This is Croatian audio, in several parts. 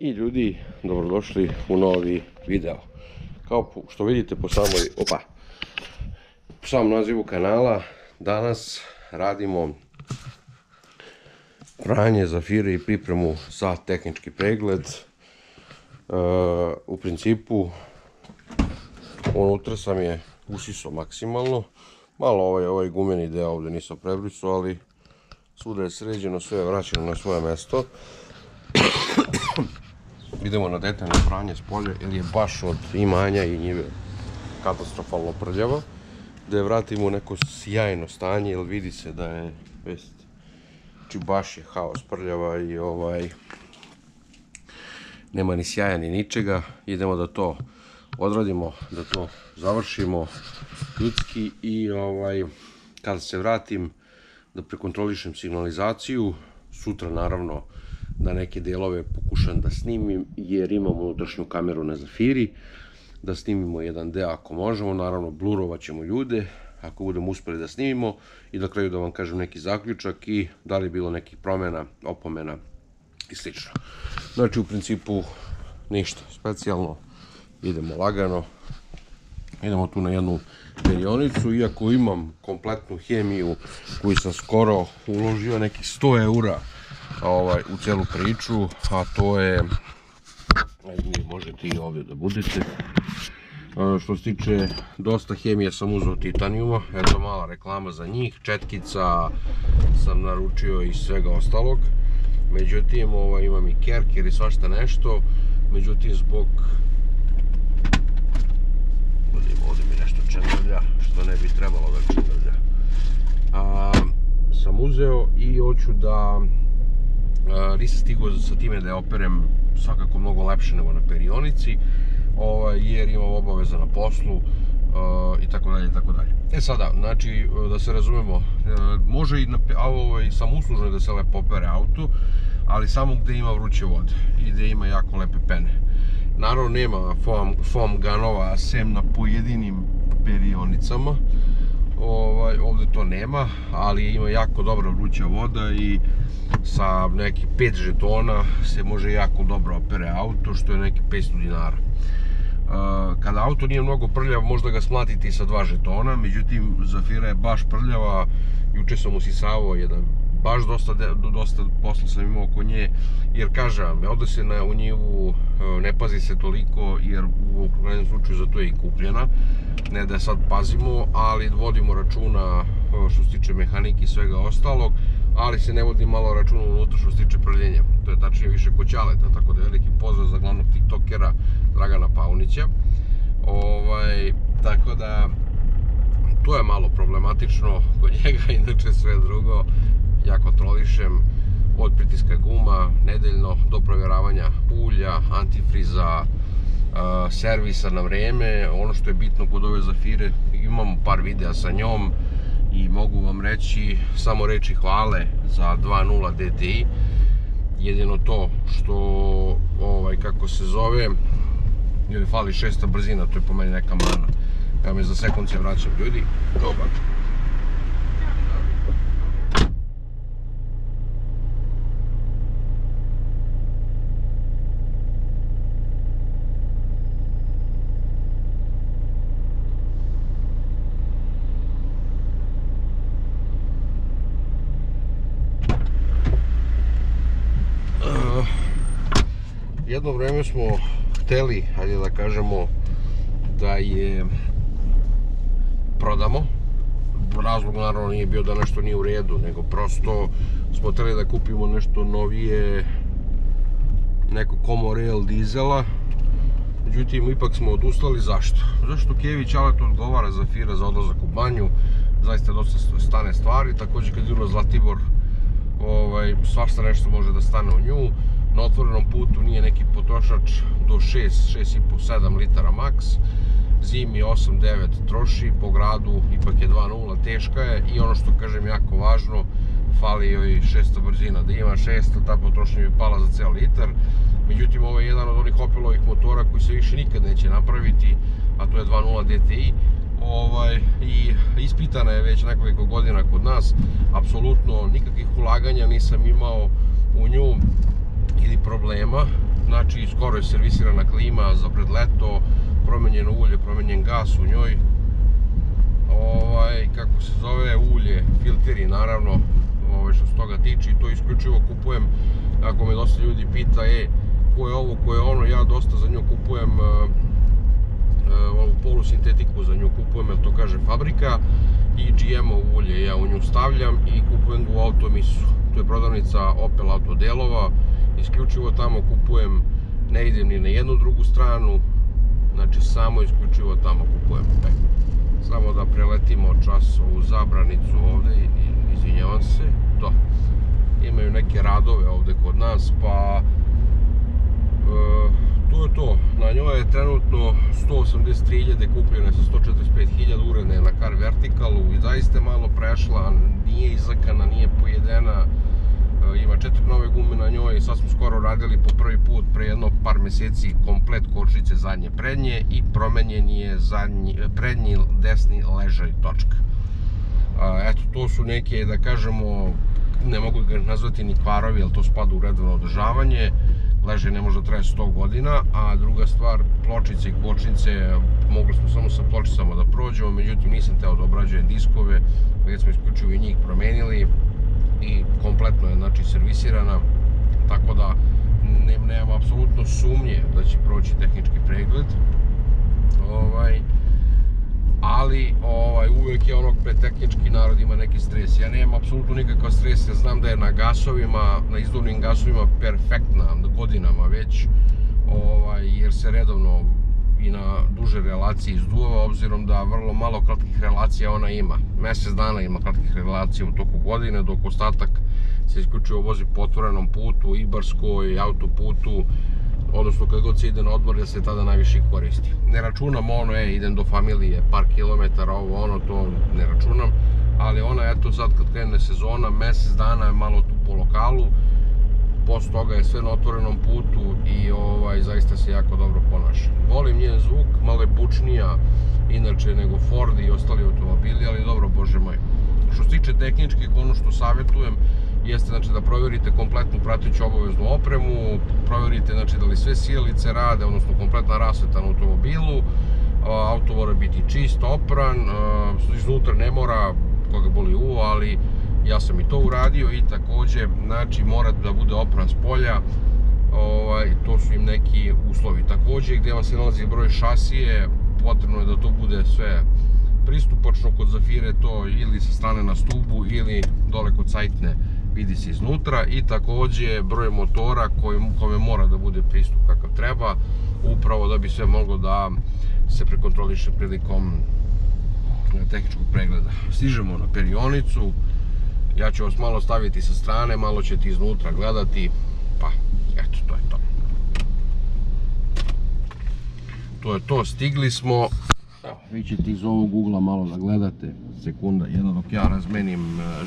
I ljudi, dobrodošli u novi video. Kao što vidite po samoj, opa, po samom nazivu kanala, danas radimo pranje zafire i pripremu za tehnički pregled. E, u principu, unutra sam je usiso maksimalno. Malo ovaj, ovaj gumeni deo ovdje nisam prebrisao, ali svuda je sređeno, sve je vraćeno na svoje mesto. Idemo na detaljno pranje s polja, jer je baš od imanja i njive katastrofalno prljava. Da je vratimo u neko sjajno stanje, jer vidi se da je, jest, znači baš je haos prljava i ovaj, nema ni sjaja ni ničega. Idemo da to odradimo, da to završimo ljudski i ovaj, kada se vratim da prekontrolišem signalizaciju, sutra naravno da neke delove pokušam da snimim jer imam unutrašnju kameru na Zafiri, da snimimo jedan deo ako možemo, naravno blurovat ćemo ljude ako budemo uspeli da snimimo. I na kraju da vam kažem neki zaključak i da li je bilo nekih promjena, opomena i slično. Znači u principu ništa specijalno, idemo lagano, idemo tu na jednu perionicu, iako imam kompletnu hemiju koju sam skoro uložio nekih 100 eura ovaj, u celu priču, a to je, ajde možete i ovdje da budete, A, što se tiče dosta hemije sam uzeo titanijuma, eto mala reklama za njih, četkica sam naručio i svega ostalog, međutim ovaj, imam i kerker i svašta nešto, međutim zbog ovdje mi nešto čenavlja, što ne bi trebalo da čenavlja. A, sam uzeo i hoću da nisam stigao sa time da je operem svakako mnogo lepše nego na perionici ovaj, jer imam obaveza na poslu i tako dalje i tako dalje. E sada, znači da se razumemo, e, može i na, ovaj, sam uslužno je da se lepo opere auto, ali samo gde ima vruće vode i gde ima jako lepe pene. Naravno nema foam, foam ganova sem na pojedinim perionicama. Ovaj, ovdje to nema, ali ima jako dobra vruća voda i sa nekih 5 žetona se može jako dobro opere auto, što je neki 500 dinara. Uh, kada auto nije mnogo prljav, možda ga smlatiti sa dva žetona, međutim Zafira je baš prljava, juče sam usisavao jedan, baš dosta, dosta posla sam imao oko nje, jer kažem ovdje se na, u njivu uh, ne pazi se toliko, jer u krajnjem slučaju za to je i kupljena, ne da sad pazimo, ali vodimo računa uh, što se tiče mehanike i svega ostalog, ali se ne vodi malo računa unutra što se tiče prljenja. To je tačnije više kod Ćaleta, tako da je veliki pozdrav za glavnog tiktokera Dragana Paunića. Ovaj, tako da, to je malo problematično kod njega, inače sve drugo ja kontrolišem od pritiska guma nedeljno do provjeravanja ulja, antifriza, a, servisa na vreme. Ono što je bitno kod ove Zafire, imamo par videa sa njom i mogu vam reći samo reči hvale za 2.0 DTI. Jedino to što, ovaj, kako se zove, ili fali šesta brzina, to je po meni neka mana. Evo me za sekund se vraćam ljudi. Dobar. Jedno vreme smo hteli, hajde da kažemo, da je prodamo. Razlog naravno nije bio da nešto nije u redu, nego prosto smo hteli da kupimo nešto novije, neko Comorel dizela. Međutim, ipak smo odustali. Zašto? Zašto Kevi Čaletu odgovara za Fira za odlazak u banju. Zaista dosta stane stvari. Također kad idu na Zlatibor, ovaj, svašta nešto može da stane u nju. Na otvorenom putu nije neki potrošač do 6, 6,5, 7 litara maks. Zimi 8-9 troši, po gradu ipak je 2.0, teška je i ono što kažem jako važno, fali joj 600 brzina, da ima 600 ta potrošnja bi pala za ceo litar. Međutim, ovo je jedan od onih Opelovih motora koji se više nikad neće napraviti, a to je 2.0 DTI. Ovaj, I ispitana je već nekoliko godina kod nas, apsolutno nikakvih ulaganja nisam imao u nju ili problema, znači skoro je servisirana klima za pred leto, promenjeno ulje, promenjen gas u njoj. Ovaj, kako se zove, ulje, filteri naravno, ovaj, što se toga tiče i to isključivo kupujem, ako me dosta ljudi pita, e, ko je ovo, ko je ono, ja dosta za nju kupujem uh, ovu polusintetiku za nju kupujem, jer to kaže fabrika i GMO ulje. Ja u nju stavljam i kupujem ga u Automisu. To je prodavnica Opel Autodelova, isključivo tamo kupujem, ne idem ni na jednu drugu stranu, znači samo isključivo tamo kupujem. Samo da preletimo čas ovu zabranicu ovde, izvinjavam se, to. Imaju neke radove ovde kod nas, pa e, to je to. Na njoj je trenutno 183.000 kupljene sa 145.000 uredne na Car Verticalu i zaista malo prešla, nije izakana, nije pojedena, ima četiri nove gume na njoj i sad smo skoro radili po prvi put pre jedno par meseci komplet kočnice zadnje prednje i promenjen je zadnji, prednji desni ležaj točka. Eto, to su neke, da kažemo, ne mogu ga nazvati ni kvarovi, jer to spada u redovno održavanje leže ne može da traje 100 godina, a druga stvar, pločice i kočnice, mogli smo samo sa pločicama da prođemo, međutim nisam teo da obrađujem diskove, već smo isključivo i njih promenili i kompletno je znači servisirana, tako da nemam apsolutno sumnje da će proći tehnički pregled. Ovaj, ali ovaj, uvek je onog pred tehnički narod ima neki stres. Ja nemam apsolutno nikakav stres, ja znam da je na gasovima, na izduvnim gasovima perfektna godinama već, ovaj, jer se redovno i na duže relacije izduva, obzirom da vrlo malo kratkih relacija ona ima. Mesec dana ima kratkih relacija u toku godine, dok ostatak se isključivo vozi po otvorenom putu, Ibarskoj, autoputu, odnosno kad god se ide na odmor da se tada najviše koristi. Ne računam ono, e, idem do familije, par kilometara, ovo ono, to ne računam, ali ona, eto sad kad krene sezona, mesec dana je malo tu po lokalu, posle toga je sve na otvorenom putu i ovaj, zaista se jako dobro ponaša. Volim njen zvuk, malo je bučnija inače nego Ford i ostali automobili, ali dobro, bože moj. Što se tiče tehničkih, ono što savjetujem, jeste znači da proverite kompletnu prateću obaveznu opremu, proverite znači da li sve sjelice rade, odnosno kompletna rasveta na automobilu, auto mora biti čist, opran, iznutra ne mora koga boli uvo, ali ja sam i to uradio i takođe znači mora da bude opran s polja, ovaj, to su im neki uslovi. Takođe gde vam se nalazi broj šasije, potrebno je da to bude sve pristupačno kod Zafire to ili sa strane na stubu ili dole kod sajtne vidi se iznutra i takođe broj motora kome mora da bude pristup kakav treba upravo da bi sve moglo da se prekontroliše prilikom e, tehničkog pregleda. Stižemo na perionicu, ja ću vas malo staviti sa strane, malo ćete iznutra gledati, pa eto to je to. To je to, stigli smo, Evo, vi ćete iz ovog ugla malo da gledate, sekunda jedna dok ja razmenim e,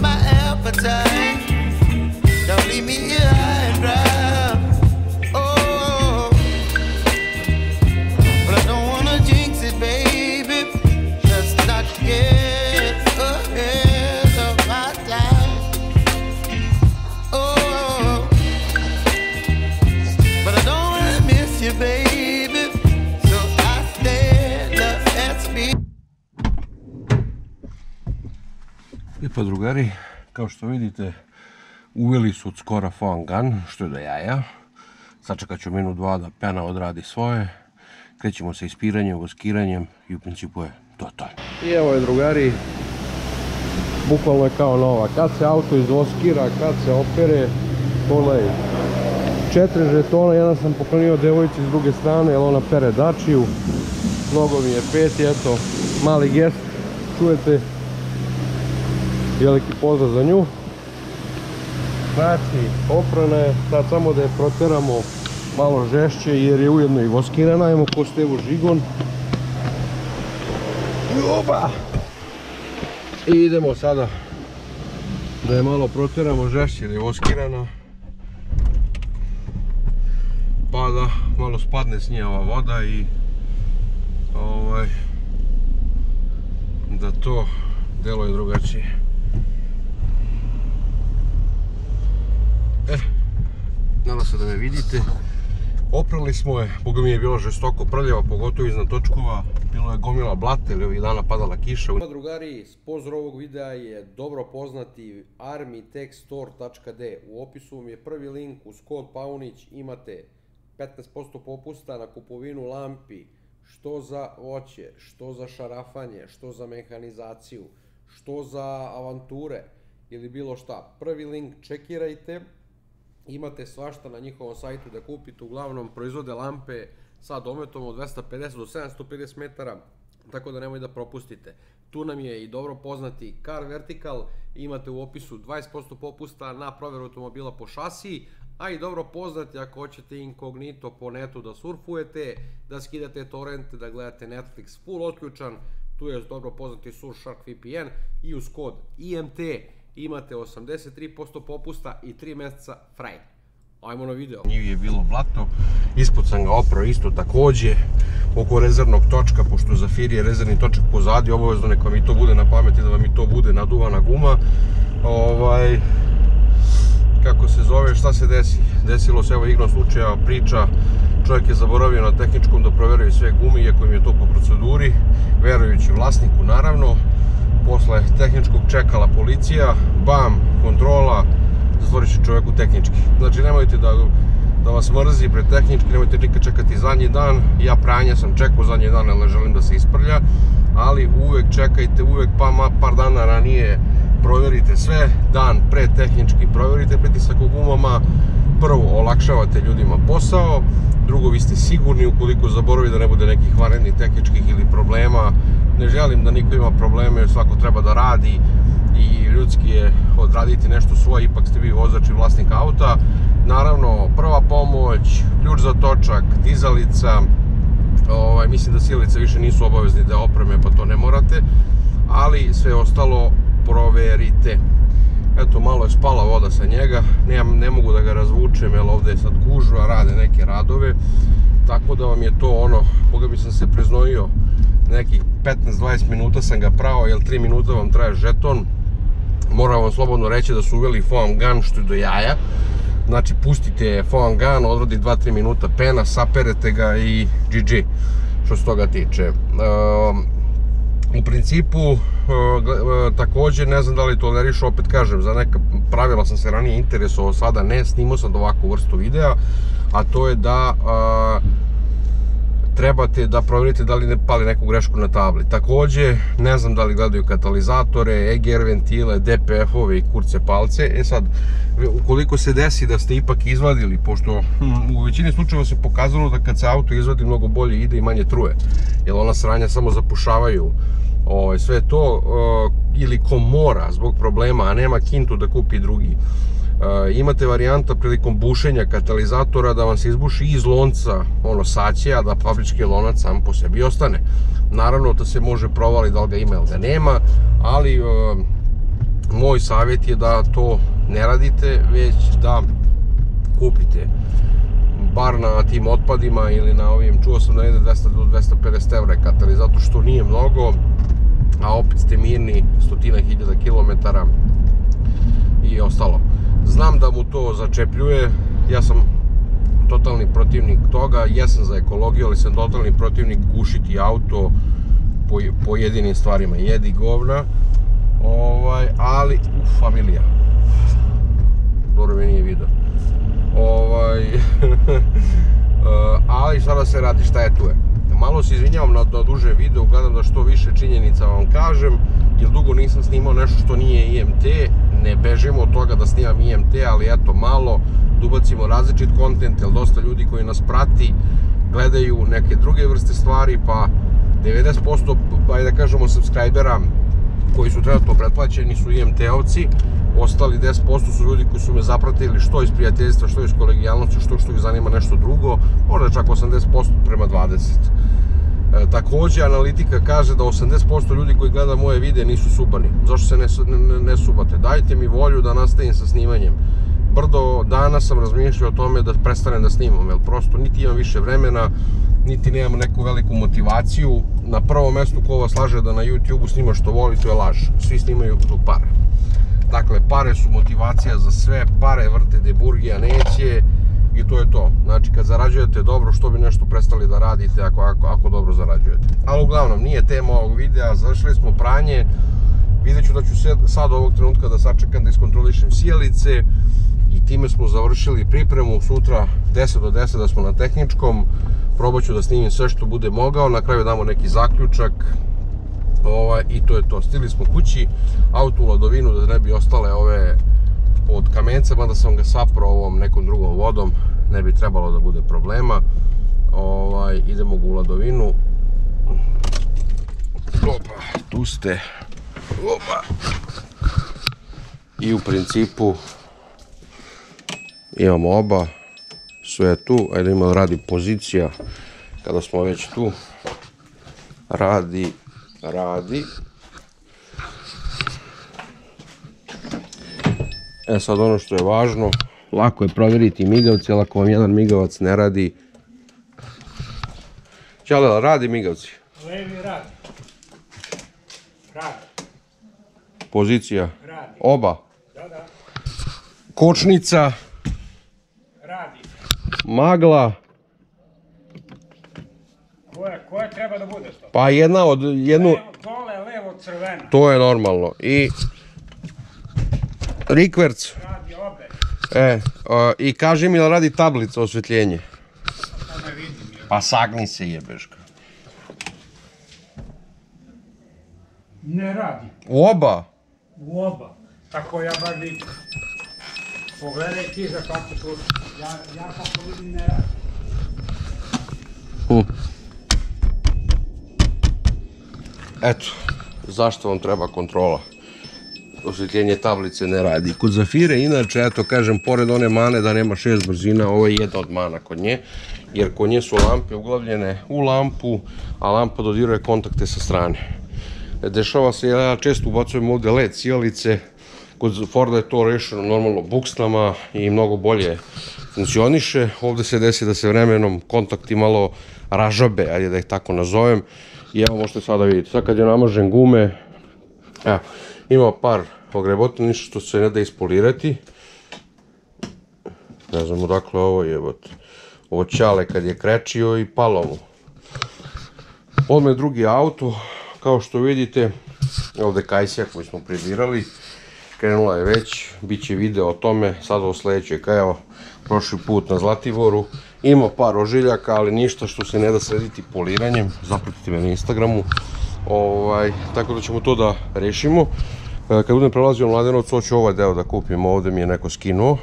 my drugari, kao što vidite, uveli su od skora foam gun, što je do jaja. Sačekat ću minut dva da pena odradi svoje. Krećemo sa ispiranjem, voskiranjem i u principu je to to. I evo je drugari, bukvalno je kao nova. Kad se auto izvoskira, kad se opere, pogledaj. Četiri žetona, jedan sam poklonio devojci s druge strane, jer ona pere dačiju. Mnogo mi je peti, eto, mali gest, čujete, veliki pozdrav za nju. Znači, oprana je, sad samo da je proteramo malo žešće jer je ujedno i voskirana, ajmo ko stevu žigon. Juba! I idemo sada da je malo proteramo žešće jer je voskirana. Pa da malo spadne s nje ova voda i ovaj da to deluje drugačije. Nadam se da me vidite. Oprali smo je, boga mi je bilo žestoko prljava, pogotovo iznad točkova. Bilo je gomila blata ili ovih dana padala kiša. Drugari, spozor ovog videa je dobro poznati armytechstore.d. U opisu vam je prvi link uz kod Paunić imate 15% popusta na kupovinu lampi, što za voće, što za šarafanje, što za mehanizaciju, što za avanture ili bilo šta. Prvi link čekirajte, imate svašta na njihovom sajtu da kupite, uglavnom proizvode lampe sa dometom od 250 do 750 metara, tako da nemoj da propustite. Tu nam je i dobro poznati Car Vertical, imate u opisu 20% popusta na provjeru automobila po šasiji, a i dobro poznati ako hoćete inkognito po netu da surfujete, da skidate torrente, da gledate Netflix full otključan, tu je dobro poznati Surfshark VPN i uz kod IMT imate 83% popusta i 3 mjeseca fraj. Ajmo na video. Njivi je bilo blato, ispod sam ga oprao isto takođe, oko rezervnog točka, pošto Zafir je rezervni točak pozadi, obavezno neka mi to bude na pameti, da vam i to bude naduvana guma. Ovaj, kako se zove, šta se desi? Desilo se, evo igrom slučaja, priča, čovjek je zaboravio na tehničkom da proveruje sve gume, iako im je to po proceduri, verujući vlasniku naravno posle tehničkog čekala policija, bam, kontrola, zatvorit će čovjeku tehnički. Znači nemojte da, da vas mrzi pred tehnički, nemojte nikad čekati zadnji dan. Ja pranje sam čekao zadnji dan, jer ne želim da se isprlja, ali uvek čekajte, uvek pa par dana ranije provjerite sve, dan pre tehnički provjerite pritisak u gumama, prvo olakšavate ljudima posao, drugo vi ste sigurni ukoliko zaboravi da ne bude nekih varenih tehničkih ili problema, ne želim da niko ima probleme jer svako treba da radi i ljudski je odraditi nešto svoje, ipak ste vi vozač i vlasnik auta. Naravno, prva pomoć, ključ za točak, dizalica, ovaj, mislim da silice više nisu obavezni da opreme pa to ne morate, ali sve ostalo proverite. Eto, malo je spala voda sa njega, ne, ne mogu da ga razvučem jer ovdje je sad gužva, rade neke radove, tako da vam je to ono, boga bi sam se preznojio nekih 15-20 minuta sam ga prao, jer 3 minuta vam traje žeton. Moram vam slobodno reći da su uveli foam gun što je do jaja. Znači pustite foam gun, odradi 2-3 minuta pena, saperete ga i GG što se toga tiče. Ehm, u principu, e, e, također, ne znam da li toleriš, opet kažem, za neka pravila sam se ranije interesovao, sada ne, snimao sam ovakvu vrstu videa, a to je da trebate da provjerite da li ne pali neku grešku na tabli. Također, ne znam da li gledaju katalizatore, EGR ventile, DPF-ove i kurce palce. E sad, ukoliko se desi da ste ipak izvadili, pošto hm, u većini slučajeva se pokazalo da kad se auto izvadi mnogo bolje ide i manje truje. Jer ona sranja samo zapušavaju ovaj, sve to, ili ko mora zbog problema, a nema kintu da kupi drugi imate varijanta prilikom bušenja katalizatora da vam se izbuši iz lonca ono saće, a da fabrički lonac sam po sebi ostane. Naravno to se može provali da li ga ima ili ga nema, ali moj savjet je da to ne radite, već da kupite bar na tim otpadima ili na ovim, čuo sam da ide 200 do 250 evra katalizator, što nije mnogo, a opet ste mirni stotina hiljada kilometara i ostalo. Znam da mu to začepljuje, ja sam totalni protivnik toga, jesam za ekologiju, ali sam totalni protivnik gušiti auto po, jedinim stvarima, jedi govna, ovaj, ali, uf, familija, dobro me nije vidio. Ovaj, ali sada se radi šta je tu je. Malo se izvinjavam na, na duže video, gledam da što više činjenica vam kažem, jer dugo nisam snimao nešto što nije IMT, ne bežimo od toga da snimam IMT, ali eto malo, da ubacimo različit kontent, jer dosta ljudi koji nas prati gledaju neke druge vrste stvari, pa 90%, ajde da kažemo, subscribera koji su trenutno pretplaćeni su IMT-ovci, ostali 10% su ljudi koji su me zapratili što iz prijateljstva, što iz kolegijalnosti, što što ih zanima nešto drugo, možda čak 80% prema 20%. E, takođe, analitika kaže da 80% ljudi koji gleda moje videe nisu subani. Zašto se ne, ne, ne subate? Dajte mi volju da nastavim sa snimanjem. Brdo dana sam razmišljao o tome da prestanem da snimam, jer prosto niti imam više vremena, niti nemam neku veliku motivaciju. Na prvom mestu ko vas laže da na YouTube-u snima što voli, to je laž. Svi snimaju zbog para. Dakle, pare su motivacija za sve, pare vrte deburgija neće i to je to. Znači, kad zarađujete dobro, što bi nešto prestali da radite ako, ako, ako dobro zarađujete. Ali uglavnom, nije tema ovog videa, završili smo pranje, vidjet ću da ću sad, ovog trenutka da sačekam da iskontrolišem sjelice i time smo završili pripremu, sutra 10 do 10 da smo na tehničkom, probat ću da snimim sve što bude mogao, na kraju damo neki zaključak, ovaj, i to je to. Stili smo kući, auto u ladovinu da ne bi ostale ove od kamenca, mada sam ga saprao ovom nekom drugom vodom, ne bi trebalo da bude problema. Ovaj, idemo u ladovinu. Opa, tu ste. Opa. I u principu imamo oba, sve je tu, ajde ima radi pozicija kada smo već tu. Radi radi. E sad ono što je važno, lako je provjeriti migavci, ali ako vam jedan migavac ne radi... Ćale, radi migavci? Levi radi. Radi. Pozicija? Radi. Oba? Da, da. Kočnica? Radi. Magla? Koje, koje treba da bude to? Pa jedna od... jednu... Dole, levo, crveno. To je normalno. I... Rikverc. Radi obe. E, a, i kaži mi da radi tablica jel? Pa sagni se jebeška. Ne radi. U oba? U oba. Tako ja bar vidim. Pogledaj ti za kako to... Ja, ja kako vidim ne radi. Hm. Eto, zašto vam treba kontrola? Osvjetljenje tablice ne radi. Kod Zafire, inače, eto, kažem, pored one mane da nema šest brzina, ovo je jedna od mana kod nje, jer kod nje su lampe uglavljene u lampu, a lampa dodiruje kontakte sa strane. Dešava se, ja često ubacujem ovde LED kod Forda je to rešeno normalno buksnama i mnogo bolje funkcioniše. Ovde se desi da se vremenom kontakti malo ražabe, ajde da ih tako nazovem. I evo možete sada vidjeti, sad kad je namažen gume, evo, ima par ogrebota, ništa što se ne da ispolirati. Ne znam odakle ovo jebote. Ovo ćale kad je krečio i palo mu. Odme drugi auto, kao što vidite, ovde kajsija koju smo prebirali, krenula je već, bit će video o tome, sada u sledećoj, kao prošli put na Zlativoru, ima par ožiljaka, ali ništa što se ne da srediti poliranjem, zapratite me na Instagramu, ovaj, tako da ćemo to da rešimo. E, Kad budem prelazio Mladenovac, hoću ovaj deo da kupim, ovde mi je neko skinuo,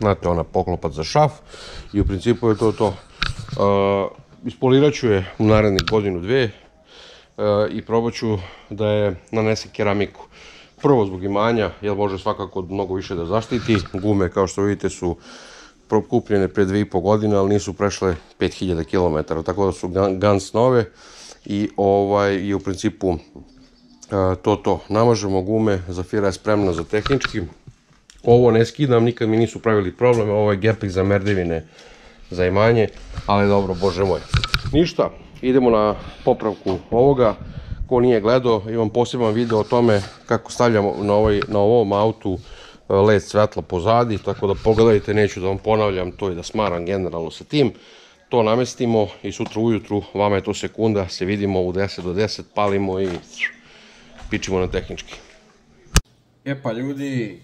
znate, ona poklopac za šaf i u principu je to to. Uh, ispolirat ću je u narednih godinu, dve uh, i probat ću da je nanesem keramiku. Prvo zbog imanja, jer može svakako mnogo više da zaštiti. Gume, kao što vidite, su kupljene i po godine, ali nisu prešle 5000 km, tako da su Guns nove i ovaj i u principu to to. Namažemo gume, Zafira je spremna za tehnički, Ovo ne skidam, nikad mi nisu pravili problem, ovo je geplik za merdevine za imanje, ali dobro, bože moj. Ništa, idemo na popravku ovoga. Ko nije gledao, imam poseban video o tome kako stavljamo na, ovaj, na ovom autu e, led svetla pozadi, tako da pogledajte, neću da vam ponavljam to i da smaram generalno sa tim. To namestimo i sutra ujutru, vama je to sekunda, se vidimo u 10 do 10, palimo i pičimo na tehnički. E pa ljudi,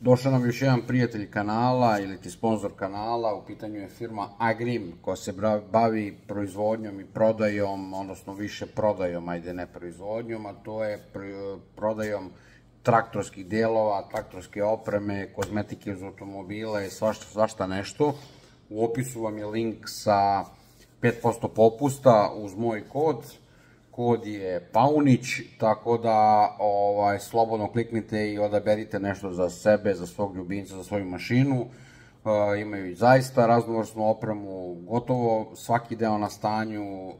došao nam još jedan prijatelj kanala ili ti sponsor kanala, u pitanju je firma Agrim koja se bavi proizvodnjom i prodajom, odnosno više prodajom, ajde ne proizvodnjom, a to je pr- prodajom traktorskih delova, traktorske opreme, kozmetike uz automobile i svašta, svašta nešto. U opisu vam je link sa 5% popusta uz moj kod kod je Paunić, tako da ovaj, slobodno kliknite i odaberite nešto za sebe, za svog ljubimca, za svoju mašinu. E, imaju i zaista raznovrsnu opremu, gotovo svaki deo na stanju, e,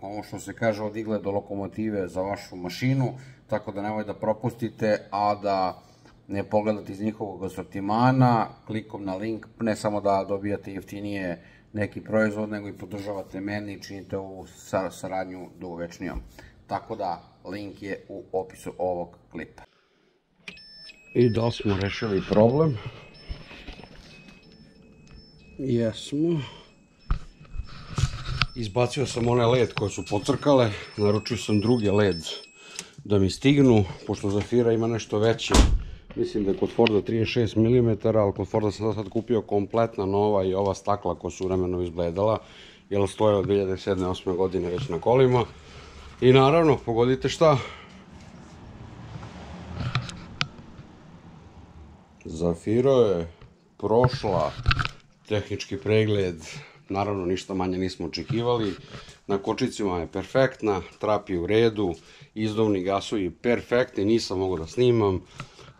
ono što se kaže od igle do lokomotive za vašu mašinu, tako da nemoj da propustite, a da ne pogledate iz njihovog asortimana, klikom na link, ne samo da dobijate jeftinije neki proizvod, nego i podržavate mene i činite ovu sa- saradnju dugovečnijom. Tako da, link je u opisu ovog klipa. I da smo rešili problem? Jesmo. Izbacio sam one led koje su pocrkale, naručio sam drugi led da mi stignu, pošto Zafira ima nešto veće. Mislim da je kod Forda 36 mm, ali kod Forda sam sad kupio kompletna nova i ova stakla koja su vremeno izbledala, jer stoje od 2007-2008 godine već na kolima. I naravno, pogodite šta, Zafiro je prošla tehnički pregled, naravno ništa manje nismo očekivali. Na kočicima je perfektna, trap je u redu, izduvni gasovi perfektni, nisam mogao da snimam.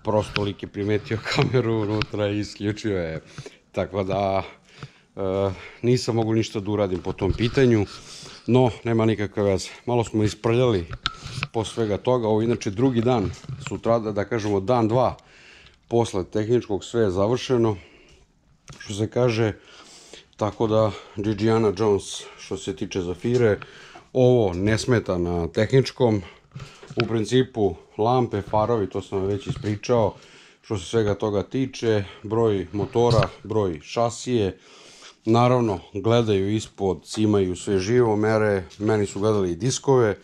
Prosto lik je primetio kameru unutra i isključio je. Tako da e, nisam mogu ništa da uradim po tom pitanju. No, nema nikakve veze. Malo smo isprljali po svega toga. Ovo inače drugi dan, sutra da kažemo dan dva posle tehničkog sve je završeno, što se kaže, tako da Gigiana Jones što se tiče Zafire, ovo ne smeta na tehničkom, u principu lampe, farovi, to sam vam već ispričao, što se svega toga tiče, broj motora, broj šasije, naravno gledaju ispod, cimaju sve živo, mere, meni su gledali i diskove,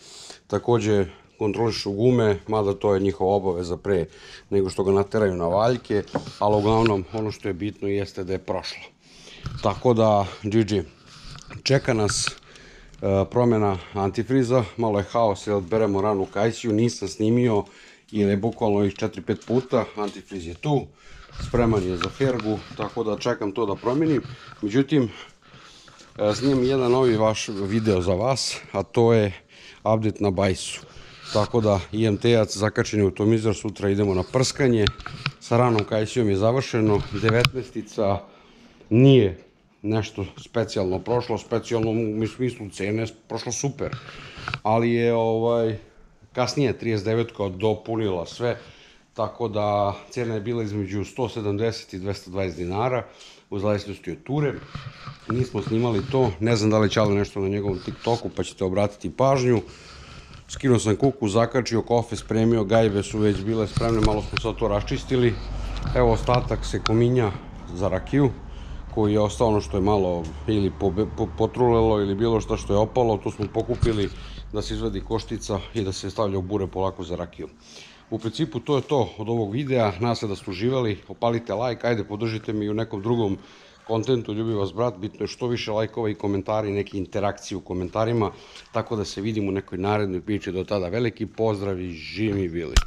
takođe kontrolišu gume, mada to je njihova obaveza pre nego što ga nateraju na valjke, ali uglavnom ono što je bitno jeste da je prošlo. Tako da, GG, čeka nas promjena antifriza, malo je haos jer beremo ranu kajsiju, nisam snimio ili je bukvalno ih 4-5 puta, antifriz je tu, spreman je za fergu, tako da čekam to da promijenim. Međutim, e, snimam jedan novi vaš video za vas, a to je update na bajsu. Tako da IMT-ac zakačen je automizer, sutra idemo na prskanje. Sa ranom kajsijom je završeno, 19-ica nije nešto specijalno prošlo, specijalno u smislu cene prošlo super. Ali je ovaj kasnije 39 dopunila sve, tako da cena je bila između 170 i 220 dinara u zavisnosti od ture. Nismo snimali to, ne znam da li ali nešto na njegovom TikToku, pa ćete obratiti pažnju. Skinuo sam kuku, zakačio kofe, spremio, gajbe su već bile spremne, malo smo sad to raščistili. Evo ostatak se kominja za rakiju, koji je ostao ono što je malo ili potrulelo ili bilo šta što je opalo, to smo pokupili da se izvadi koštica i da se stavlja u bure polako za rakiju. U principu to je to od ovog videa, se da ste uživali, opalite like, ajde podržite mi u nekom drugom kontentu, ljubi vas brat, bitno je što više lajkova i komentari, neke interakcije u komentarima, tako da se vidimo u nekoj narednoj priči do tada. Veliki pozdrav i živi bili!